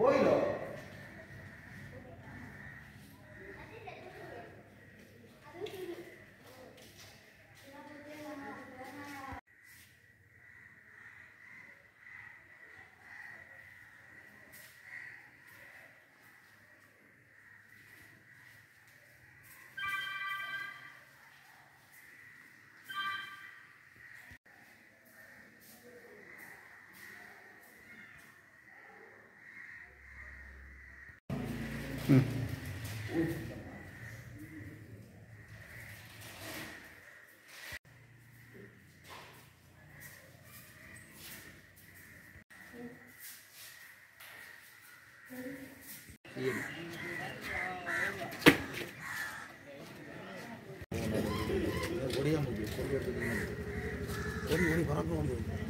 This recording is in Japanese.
Voy うん。俺がもうこれやるときに俺俺バラバラなんだよ